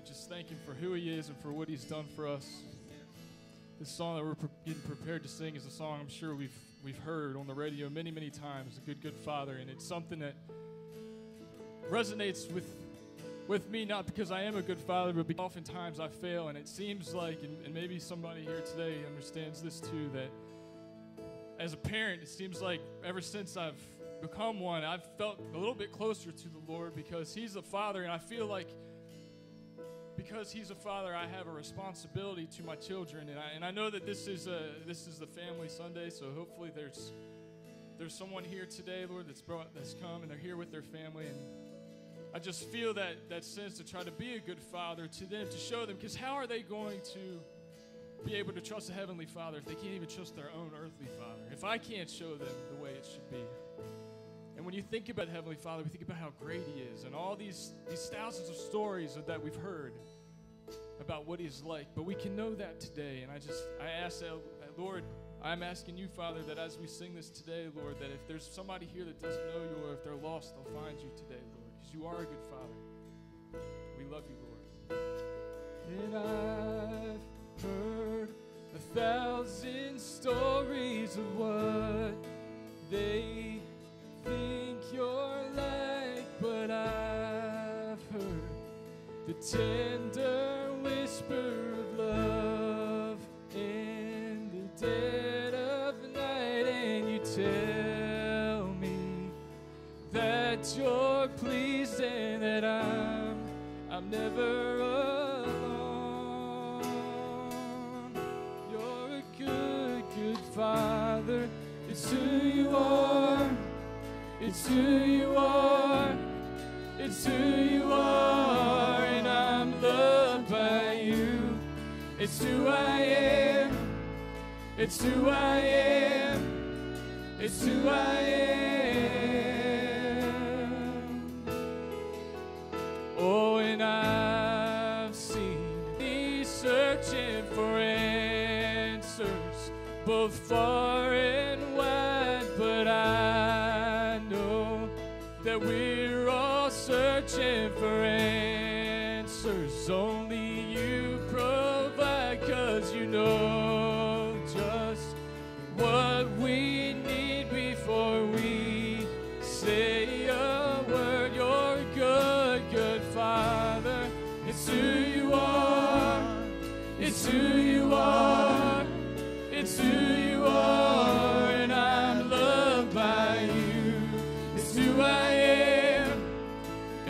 We just thank Him for who He is and for what He's done for us. This song that we're pre- getting prepared to sing is a song I'm sure we've we've heard on the radio many, many times. A good, good Father, and it's something that resonates with with me not because I am a good father, but because oftentimes I fail, and it seems like, and, and maybe somebody here today understands this too, that as a parent, it seems like ever since I've become one, I've felt a little bit closer to the Lord because He's a father, and I feel like because He's a father, I have a responsibility to my children, and I, and I know that this is a this is the family Sunday, so hopefully there's there's someone here today, Lord, that's brought that's come, and they're here with their family, and I just feel that that sense to try to be a good father to them, to show them, because how are they going to be able to trust a heavenly father if they can't even trust their own earthly father? If I can't show them the way it should be. And when you think about Heavenly Father, we think about how great He is and all these, these thousands of stories that we've heard about what He's like. But we can know that today. And I just, I ask Lord, I'm asking you, Father, that as we sing this today, Lord, that if there's somebody here that doesn't know you or if they're lost, they'll find you today, Lord because you are a good Father. We love you, Lord. And I've heard a thousand stories of what they think you're like, but I've heard the tender I'm never alone. You're a good, good father. It's who you are. It's who you are. It's who you are, and I'm loved by you. It's who I am. It's who I am. It's who I am. Both far and wide, but I know that we're all searching for answers. Only you provide, cause you know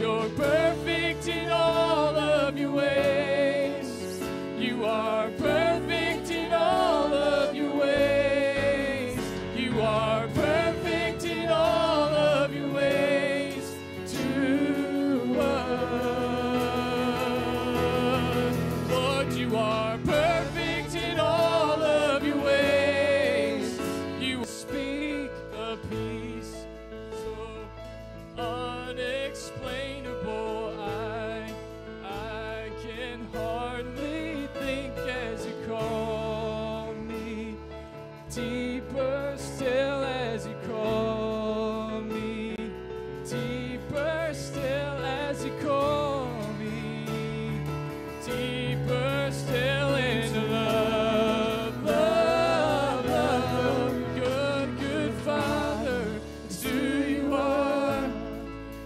You're perfect in all of your ways.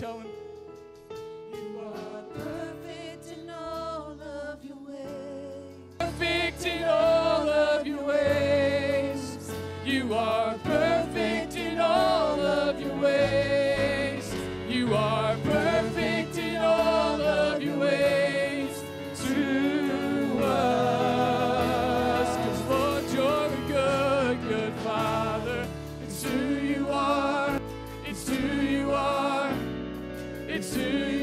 tell him? It's who